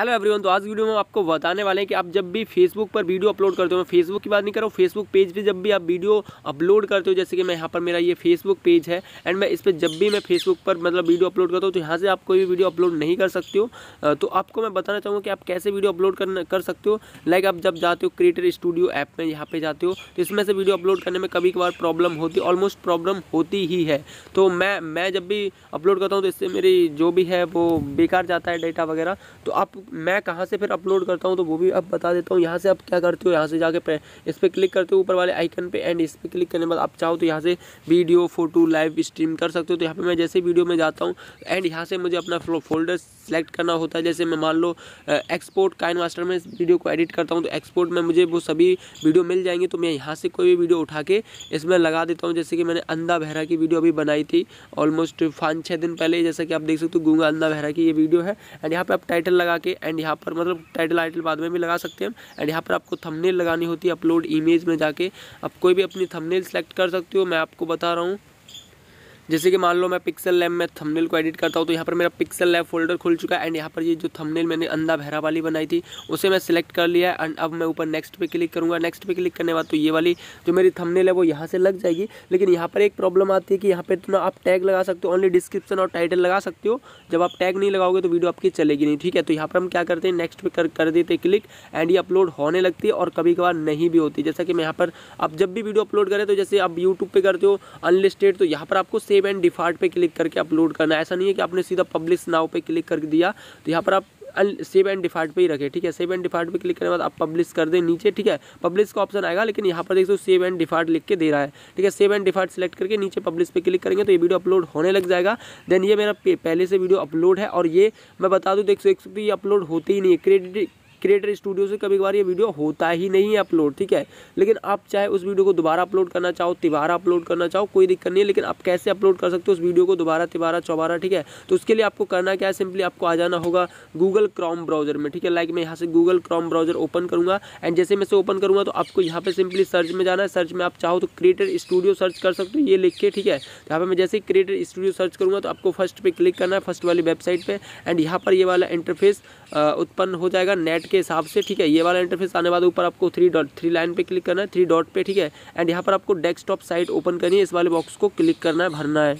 Hello everyone तो आज video में आपको बताने वाले हैं कि आप जब भी फेसबुक पर वीडियो अपलोड करते हो मैं फेसबुक की बात नहीं कर रहा हूँ फेसबुक पेज पे जब भी आप वीडियो अपलोड करते हो, जैसे कि मैं यहाँ पर मेरा ये फेसबुक पेज है एंड मैं इस पर जब भी मैं फेसबुक पर मतलब वीडियो अपलोड करता हूँ तो यहाँ से आप कोई भी वीडियो अपलोड नहीं कर सकते हो। तो आपको मैं बताना चाहूँगा कि आप कैसे वीडियो अपलोड कर सकते हो। लाइक आप जब जाते हो क्रिएटर स्टूडियो ऐप में यहाँ पर जाते हो तो इसमें से वीडियो अपलोड करने में कभी कभार प्रॉब्लम होती ऑलमोस्ट प्रॉब्लम होती ही है। तो मैं मैं जब भी अपलोड करता हूँ तो इससे मेरी जो भी है, वो बेकार जाता है डेटा वगैरह। तो आप मैं कहाँ से फिर अपलोड करता हूँ तो वो भी अब बता देता हूँ। यहाँ से आप क्या करते हो? यहाँ से जाके इस पर क्लिक करते हो ऊपर वाले आइकन पे एंड इस पर क्लिक करने के बाद आप चाहो तो यहाँ से वीडियो फ़ोटो लाइव स्ट्रीम कर सकते हो। तो यहाँ पे मैं जैसे वीडियो में जाता हूँ एंड यहाँ से मुझे अपना फोल्डर सेलेक्ट करना होता है। जैसे मैं मान लो एक्सपोर्ट काइन मास्टर में वीडियो को एडिट करता हूँ तो एक्सपोर्ट में मुझे वो सभी वीडियो मिल जाएँगे। तो मैं यहाँ से कोई भी वीडियो उठा के इसमें लगा देता हूँ। जैसे कि मैंने अंधा बहरा की वीडियो अभी बनाई थी ऑलमोस्ट पाँच छः दिन पहले। जैसा कि आप देख सकते हो, गूँगा अंधा बहरा की ये वीडियो है। एंड यहाँ पर आप टाइटल लगा के एंड यहाँ पर मतलब टाइटल आइटल बाद में भी लगा सकते हैं एंड यहाँ पर आपको थंबनेल लगानी होती है अपलोड इमेज में जाके। आप कोई भी अपनी थंबनेल सेलेक्ट कर सकते हो, मैं आपको बता रहा हूँ। जैसे कि मान लो मैं पिक्सल लैब में थंबनेल को एडिट करता हूँ तो यहाँ पर मेरा पिक्सल लैब फोल्डर खुल चुका है एंड यहाँ पर ये जो थंबनेल मैंने अंधा बहरा वाली बनाई थी उसे मैं सिलेक्ट कर लिया एंड अब मैं ऊपर नेक्स्ट पे क्लिक करूँगा। नेक्स्ट पे क्लिक करने बाद तो ये वाली जो मेरी थंबनेल है वो यहाँ से लग जाएगी। लेकिन यहाँ पर एक प्रॉब्लम आती है कि यहाँ पर इतना आप टैग लगा सकते हो ओनली डिस्क्रिप्शन और टाइटल लगा सकते हो। जब आप टैग नहीं लगाओगे तो वीडियो आपकी चलेगी नहीं ठीक है? तो यहाँ पर हम क्या करते हैं नेक्स्ट पे कर, कर देते क्लिक एंड ये अपलोड होने लगती है और कभी कभार नहीं भी होती। जैसा कि मैं यहाँ पर आप जब भी वीडियो अपलोड करें तो जैसे आप यूट्यूब पर करते हो अनलिस्टेड तो यहाँ पर आपको सेव एंड डिफ़ॉल्ट पे क्लिक करके अपलोड करना है। ऐसा नहीं है कि आपने सीधा पब्लिश नाव पे क्लिक कर दिया तो यहाँ पर आप सेव एंड डिफ़ॉल्ट पे ही रखे, ठीक है? सेव एंड डिफ़ॉल्ट पे क्लिक करने के बाद आप पब्लिश कर दें नीचे, ठीक है? पब्लिश का ऑप्शन आएगा, लेकिन यहाँ पर देखो सेव एंड डिफ़ॉल्ट लिख के दे रहा है, ठीक है? सेव एंड डिफ़ॉल्ट सेलेक्ट करके नीचे पब्लिश पे क्लिक करेंगे तो ये वीडियो अपलोड होने लग जाएगा। देन ये मेरा पहले से वीडियो अपलोड है, और ये मैं बता दूँ, देख सकते ये अपलोड होते ही नहीं है। क्रेडिट क्रिएटर स्टूडियो से कभी कभार ये वीडियो होता ही नहीं है अपलोड, ठीक है? लेकिन आप चाहे उस वीडियो को दोबारा अपलोड करना चाहो, तिबारा अपलोड करना चाहो, कोई दिक्कत नहीं है, लेकिन आप कैसे अपलोड कर सकते हो उस वीडियो को दोबारा, तिबारा, चौबारा, ठीक है? तो उसके लिए आपको करना क्या है? सिंपली आपको आ जाना होगा गूगल क्रॉम ब्राउज़र में, ठीक है? लाइक मैं यहाँ से गूगल क्रॉम ब्राउज़र ओपन करूँगा एंड जैसे मैं से ओपन करूँगा तो आपको यहाँ पे सिंपली सर्च में जाना है। सर्च में आप चाहो तो क्रिएटर स्टूडियो सर्च कर सकते हो, ये लिख के, ठीक है? तो यहाँ पर मैं जैसे क्रिएटर स्टूडियो सर्च करूँगा तो आपको फ़र्स्ट पर क्लिक करना है फ़र्स्ट वाली वेबसाइट पर एंड यहाँ पर ये वाला इंटरफेस उत्पन्न हो जाएगा। नेट के हिसाब से, ठीक है, ये वाला इंटरफेस आने बाद ऊपर आपको थ्री डॉट थ्री लाइन पे क्लिक करना है थ्री डॉट पे, ठीक है एंड यहाँ पर आपको डेस्कटॉप साइट ओपन करनी है, इस वाले बॉक्स को क्लिक करना है, भरना है।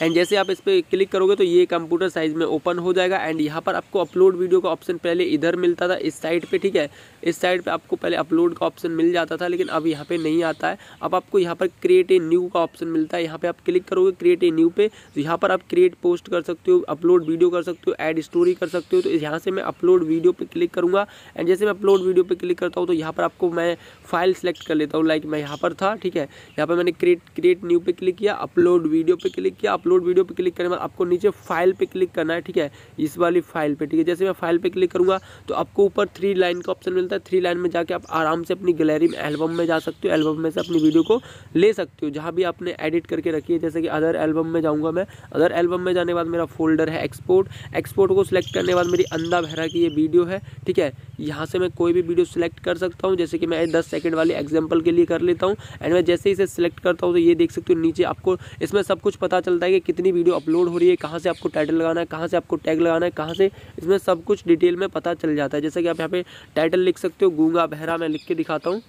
एंड जैसे आप इस पर क्लिक करोगे तो ये कंप्यूटर साइज़ में ओपन हो जाएगा। एंड यहाँ पर आपको अपलोड वीडियो का ऑप्शन पहले इधर मिलता था, इस साइड पे, ठीक है? इस साइड पे आपको पहले अपलोड का ऑप्शन मिल जाता था, लेकिन अब यहाँ पे नहीं आता है। अब आपको यहाँ पर क्रिएट ए न्यू का ऑप्शन मिलता है। यहाँ पर आप क्लिक करोगे क्रिएट ए न्यू पे तो यहाँ पर आप क्रिएट पोस्ट कर सकते हो अपलोड वीडियो कर सकते हो एड स्टोरी कर सकते हो। तो यहाँ से मैं अपलोड वीडियो पर क्लिक करूँगा। एंड जैसे मैं अपलोड वीडियो पर क्लिक करता हूँ तो यहाँ पर आपको मैं फ़ाइल सेलेक्ट कर लेता हूँ। लाइक मैं यहाँ पर था, ठीक है? यहाँ पर मैंने क्रिएट क्रिएट न्यू पे क्लिक किया अपलोड वीडियो पे क्लिक किया अपलोड वीडियो पे क्लिक करने के बाद आपको नीचे फ़ाइल पे क्लिक करना है, ठीक है? इस वाली फ़ाइल पे, ठीक है? जैसे मैं फ़ाइल पे क्लिक करूँगा तो आपको ऊपर थ्री लाइन का ऑप्शन मिलता है। थ्री लाइन में जाके आप आराम से अपनी गैलरी में एल्बम में जा सकते हो एल्बम में से अपनी वीडियो को ले सकते हो। जहाँ भी आपने एडिट करके रखी है, जैसे कि अदर एल्बम में जाऊँगा मैं। अदर एल्बम में जाने के बाद मेरा फोल्डर है एक्सपोर्ट एक्सपोर्ट को सिलेक्ट करने के बाद मेरी अंधा बहरा की ये वीडियो है, ठीक है? यहाँ से मैं कोई भी वीडियो सिलेक्ट कर सकता हूँ, जैसे कि मैं दस सेकेंड वाली एग्ज़ाम्पल के लिए कर लेता हूँ। एंड मैं जैसे ही इसे सिलेक्ट करता हूँ तो ये देख सकते हो नीचे आपको, इसमें सब कुछ पता चलता है कितनी वीडियो अपलोड हो रही है, कहाँ से आपको टाइटल लगाना है, कहाँ से आपको टैग लगाना है, कहाँ से, इसमें सब कुछ डिटेल में पता चल जाता है। जैसे कि आप यहाँ पे टाइटल लिख सकते हो, गूँगा बहरा मैं लिख के दिखाता हूँ।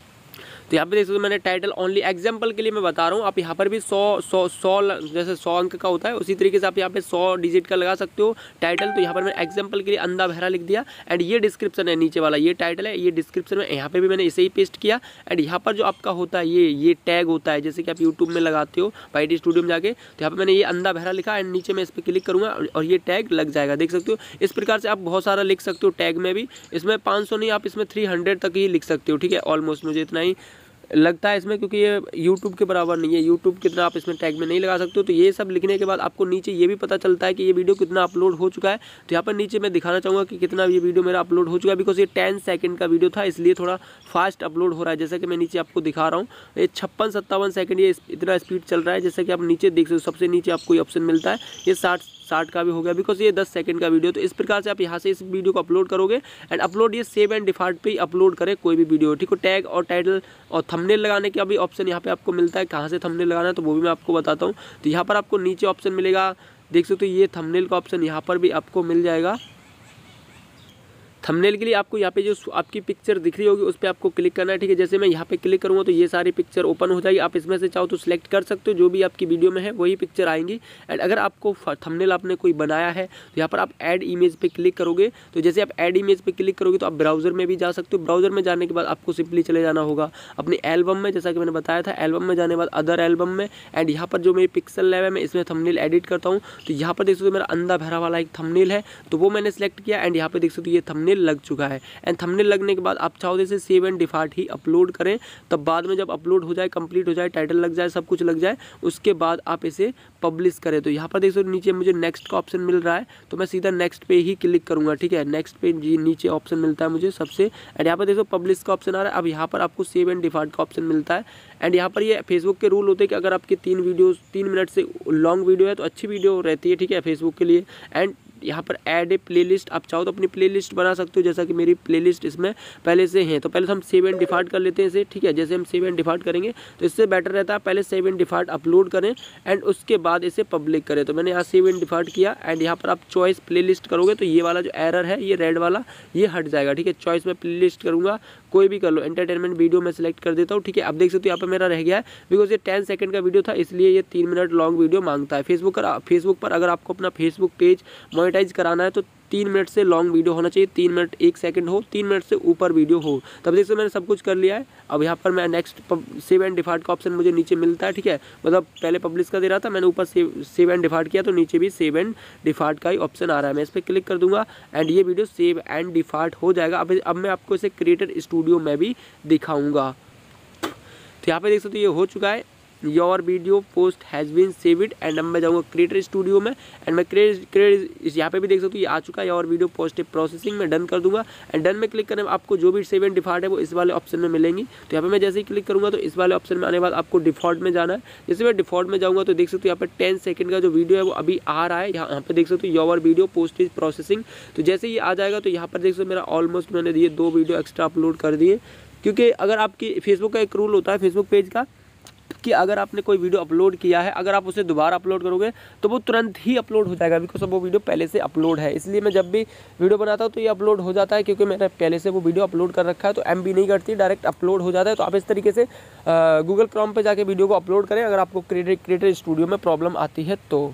तो यहाँ पे देख सकते हो मैंने टाइटल ओनली एग्ज़ाम्पल के लिए मैं बता रहा हूँ। आप यहाँ पर भी सौ सौ सौ जैसे सौ अंक का होता है, उसी तरीके से आप यहाँ पे सौ डिजिट का लगा सकते हो। टाइटल तो यहाँ पर मैंने एग्ज़ाम्पल के लिए अंधा बहरा लिख दिया। एंड ये डिस्क्रिप्शन है नीचे वाला, ये टाइटल है, ये डिस्क्रिप्शन में यहाँ पे भी मैंने इसे ही पेस्ट किया। एंड यहाँ पर जो आपका होता है, ये ये टैग होता है, जैसे कि आप यूट्यूब में लगाते हो वाई स्टूडियो में जाके तो यहाँ पर मैंने ये अंधा बहरा लिखा। एंड नीचे मैं इस पर क्लिक करूँगा और ये टैग लग जाएगा। देख सकते हो, इस प्रकार से आप बहुत सारा लिख सकते हो टैग में भी। इसमें पाँच सौ नहीं, आप इसमें थ्री तक ही लिख सकते हो, ठीक है? ऑलमोस्ट मुझे इतना ही लगता है इसमें, क्योंकि ये यूट्यूब के बराबर नहीं है। यूट्यूब कितना आप इसमें टैग में नहीं लगा सकते हो तो ये सब लिखने के बाद आपको नीचे ये भी पता चलता है कि ये वीडियो कितना अपलोड हो चुका है। तो यहाँ पर नीचे मैं दिखाना चाहूँगा कि कितना ये वीडियो मेरा अपलोड हो चुका है बिकॉज़ ये टेन सेकंड का वीडियो था, इसलिए थोड़ा फास्ट अपलोड हो रहा है। जैसा कि मैं नीचे आपको दिखा रहा हूँ, ये छप्पन सत्तावन सेकंड ये इतना स्पीड चल रहा है, जैसा कि आप नीचे देख सकते हो, सबसे नीचे आपको ये ऑप्शन मिलता है। ये साठ साठ का भी हो गया बिकॉज़ ये दस सेकंड का वीडियो तो इस प्रकार से आप यहाँ से इस वीडियो को अपलोड करोगे एंड अपलोड ये सेव एंड डिफ़ॉल्ट पे ही अपलोड करें कोई भी वीडियो ठीक है टैग और टाइटल और थंबनेल लगाने का भी ऑप्शन यहाँ पे आपको मिलता है, कहाँ से थंबनेल लगाना है तो वो भी मैं आपको बताता हूँ। तो यहाँ पर आपको नीचे ऑप्शन मिलेगा। देख सकते हो, ये थंबनेल का ऑप्शन यहाँ पर भी आपको मिल जाएगा। थंबनेल के लिए आपको यहाँ पे जो आपकी पिक्चर दिख रही होगी, उस पर आपको क्लिक करना है, ठीक है? जैसे मैं यहाँ पे क्लिक करूँगा तो ये सारी पिक्चर ओपन हो जाएगी। आप इसमें से चाहो तो सिलेक्ट कर सकते हो, जो भी आपकी वीडियो में है, वही पिक्चर आएँगी। एंड अगर आपको थंबनेल आपने कोई बनाया है तो यहाँ पर आप ऐड इमेज पर क्लिक करोगे। तो जैसे आप ऐड इमेज पर क्लिक करोगे तो आप ब्राउज़र में भी जा सकते हो। ब्राउज़र में जाने के बाद आपको सिंपली चले जाना होगा अपने एल्बम में। जैसा कि मैंने बताया था, एल्बम में जाने के बाद अदर एल्बम में। एंड यहाँ पर जो मेरी पिक्सल लैब है, मैं इसमें थंबनेल एडिट करता हूँ। तो यहाँ पर देख सकते हो, मेरा अंधा भरा वाला एक थंबनेल है। तो वो मैंने सेलेक्ट किया। एंड यहाँ पर देख सकते हो, ये थंबनेल लग चुका है। एंड थंबनेल लगने के बाद आप चाहो जैसे सेव एंड डिफ़ॉल्ट ही अपलोड करें। तब बाद में जब अपलोड हो जाए कंप्लीट हो जाए टाइटल लग जाए, सब कुछ लग जाए, उसके बाद आप इसे पब्लिश करें। तो यहाँ पर देख सकते नीचे मुझे नेक्स्ट का ऑप्शन मिल रहा है। तो मैं सीधा नेक्स्ट पे ही क्लिक करूँगा, ठीक है? नेक्स्ट पे नीचे ऑप्शन मिलता है मुझे सबसे। एंड यहाँ पर देखो पब्लिश का ऑप्शन आ रहा है। अब यहाँ पर आपको सेव एंड डिफ़ॉल्ट का ऑप्शन मिलता है। एंड यहाँ पर ये फेसबुक के रूल होते हैं कि अगर आपकी तीन वीडियो तीन मिनट से लॉन्ग वीडियो है तो अच्छी वीडियो रहती है, ठीक है? फेसबुक के लिए। एंड यहाँ पर ऐड ए प्लेलिस्ट आप चाहो तो अपनी प्लेलिस्ट बना सकते हो, जैसा कि मेरी प्लेलिस्ट इसमें पहले से है। तो पहले तो हम सेव एंड डिफ़ॉल्ट कर लेते हैं इसे, ठीक है? जैसे हम सेव एंड डिफ़ॉल्ट करेंगे तो इससे बेटर रहता है पहले सेव एंड डिफ़ॉल्ट अपलोड करें एंड उसके बाद इसे पब्लिक करें। तो मैंने यहाँ सेव एंड डिफ़ॉल्ट किया एंड यहाँ पर आप चॉइस प्ले करोगे तो ये वाला जो एरर है, ये रेड वाला, ये हट जाएगा, ठीक है? चॉइस में प्ले करूँगा कोई भी कर लो। एंटरटेनमेंट वीडियो मैं सिलेक्ट कर देता हूँ, ठीक है? अब देख सकते हो यहाँ पर मेरा रह गया है। बिकॉज़ ये टेन सेकंड का वीडियो था, इसलिए ये तीन मिनट लॉन्ग वीडियो माँगता है। फेसबुक पर फेसबुक पर अगर आपको अपना फेसबुक पेज मोनिटाइज कराना है तो तीन मिनट से लॉन्ग वीडियो होना चाहिए, तीन मिनट एक सेकंड हो, तीन मिनट से ऊपर वीडियो हो। तब देखो मैंने सब कुछ कर लिया है। अब यहाँ पर मैं नेक्स्ट सेव एंड डिफ़ॉल्ट का ऑप्शन मुझे नीचे मिलता है, ठीक है? मतलब पहले पब्लिश का दे रहा था, मैंने ऊपर सेव सेव एंड डिफ़ॉल्ट किया तो नीचे भी सेव एंड डिफ़ॉल्ट का ही ऑप्शन आ रहा है। मैं इस पर क्लिक कर दूँगा एंड ये वीडियो सेव एंड डिफ़ॉल्ट हो जाएगा। अब अब मैं आपको इसे क्रिएटर स्टूडियो में भी दिखाऊँगा। तो यहाँ पे देख सकते हो, ये हो चुका है। Your video post has been saved and अब मैं जाऊँगा क्रिएटर स्टूडियो में एंड मैं क्रिएट यहाँ पे भी देख सकते हो ये आ चुका है। योर वीडियो पोस्ट प्रोसेसिंग में डन कर दूँगा एंड डन में क्लिक करने में आपको जो भी सेव एंड डिफ़ॉल्ट है वो इस वाले ऑप्शन में मिलेंगी। तो यहाँ पे मैं जैसे ही क्लिक करूँगा तो इस वाले ऑप्शन में आने बाद आपको डिफ़ॉल्ट में जाना है। जैसे मैं डिफ़ॉल्ट में जाऊँगा तो देख सकते हो यहाँ पर टेन सेकंड का जो वीडियो है वो अभी आ रहा है। यहाँ पर देख सकते हो your video post is processing तो जैसे ही आ जाएगा तो यहाँ पर देख सकते हो मेरा ऑलमोस्ट मैंने दिए दो वीडियो एक्स्ट्रा अपलोड कर दिए। क्योंकि अगर आपकी फेसबुक का एक रूल होता है फेसबुक पेज का कि अगर आपने कोई वीडियो अपलोड किया है, अगर आप उसे दोबारा अपलोड करोगे तो वो तुरंत ही अपलोड हो जाएगा बिकॉज़ वो वीडियो पहले से अपलोड है। इसलिए मैं जब भी वीडियो बनाता हूँ तो ये अपलोड हो जाता है क्योंकि मैंने पहले से वो वीडियो अपलोड कर रखा है तो एमबी नहीं करती डायरेक्ट अपलोड हो जाता है। तो आप इस तरीके से गूगल क्रॉम पर जाकर वीडियो को अपलोड करें। अगर आपको क्रिएटर क्रिएटर स्टूडियो में प्रॉब्लम आती है तो।